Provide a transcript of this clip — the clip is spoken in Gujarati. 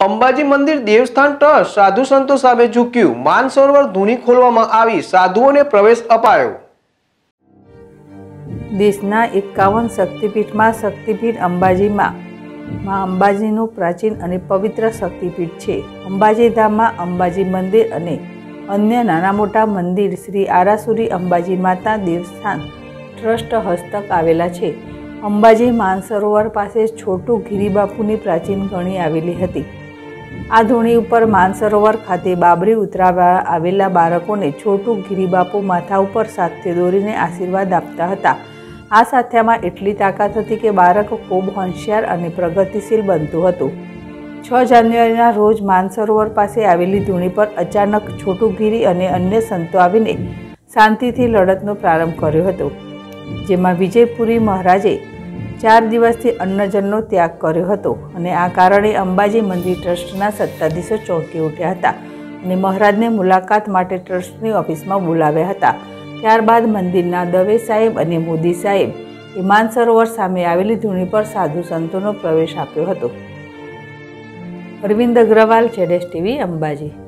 અંબાજી મંદિર દેવસ્થાન ટ્રસ્ટ સાધુ સંતો સામે ઝૂક્યું. માનસરોવર ધૂની ખોલવામાં આવી. સાધુઓને પ્રવેશ અપાયો. દેશના એકાવન શક્તિપીઠમાં શક્તિપીઠ અંબાજીમાં. માં અંબાજીનું પ્રાચીન અને પવિત્ર શક્તિપીઠ છે. અંબાજી ધામમાં અંબાજી મંદિર અને અન્ય નાના મોટા મંદિર શ્રી આરાસુરી અંબાજી માતા દેવસ્થાન ટ્રસ્ટ હસ્તક આવેલા છે. અંબાજી માનસરોવર પાસે છોટું ગિરિબાપુની પ્રાચીન ગણી આવેલી હતી. આ ધૂણી ઉપર માનસરોવર ખાતે બાબરી ઉતરાવા આવેલા બાળકોને છોટું ગિરિબાપુ માથા ઉપર સાથે દોરીને આશીર્વાદ આપતા હતા. આ સાથ્યામાં એટલી તાકાત હતી કે બાળક ખૂબ હોશિયાર અને પ્રગતિશીલ બનતું હતું. છ જાન્યુઆરીના રોજ માનસરોવર પાસે આવેલી ધૂણી પર અચાનક છોટું ગિરી અને અન્ય સંતો આવીને શાંતિથી લડતનો પ્રારંભ કર્યો હતો, જેમાં વિજયપુરી મહારાજે ચાર દિવસથી અન્નજનનો ત્યાગ કર્યો હતો અને આ કારણે અંબાજી મંદિર ટ્રસ્ટના સત્તાધીશો ચોંકી ઉઠ્યા હતા અને મહારાજને મુલાકાત માટે ટ્રસ્ટની ઓફિસમાં બોલાવ્યા હતા. ત્યારબાદ મંદિરના દવે સાહેબ અને મોદી સાહેબ એ માનસરોવર સામે આવેલી ધૂણી પર સાધુ સંતોનો પ્રવેશ આપ્યો હતો. અરવિંદ અગ્રવાલ જેડેશ ટીવી અંબાજી.